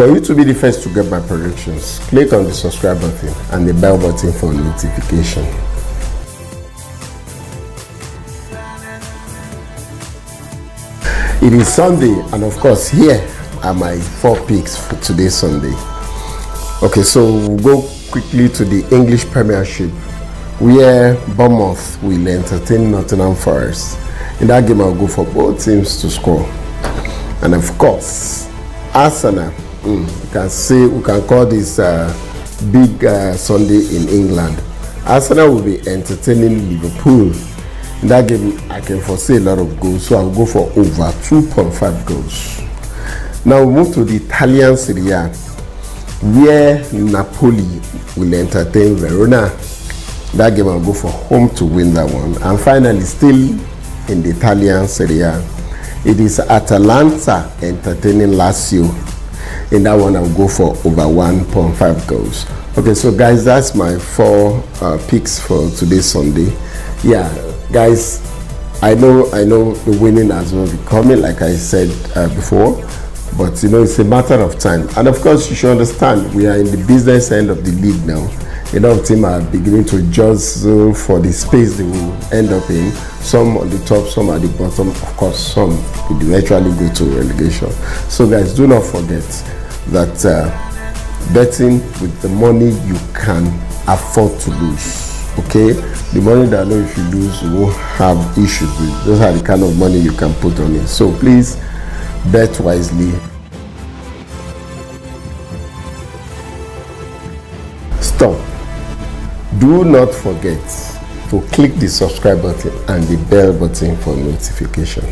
For you to be the first to get my predictions, click on the subscribe button and the bell button for notification. It is Sunday, and of course, here are my four picks for today, Sunday. Okay, so we'll go quickly to the English Premiership, where Bournemouth will entertain Nottingham Forest. In that game, I'll go for both teams to score, and of course, Arsenal. Mm, we can say we can call this uh, big uh, Sunday in England. Arsenal will be entertaining Liverpool in that game, I can foresee a lot of goals, so I'll go for over 2.5 goals. Now we move to the Italian Serie A, where Napoli will entertain Verona. That game, I'll go for home to win that one. And finally, still in the Italian Serie A, it is Atalanta entertaining Lazio. In that one, I'll go for over 1.5 goals. Okay, so guys, that's my four uh, picks for today, Sunday. Yeah, guys i know i know the winning has well be coming like i said uh, before but you know it's a matter of time and of course you should understand we are in the business end of the league now a lot of teams are beginning to jostle for the space they will end up in. Some on the top some at the bottom. Of course some will eventually go to relegation. So guys do not forget that uh, betting with the money you can afford to lose okay? The money that I know if you lose you won't have issues with. Those are the kind of money you can put on it. So please bet wisely. Stop do not forget to click the subscribe button and the bell button for notification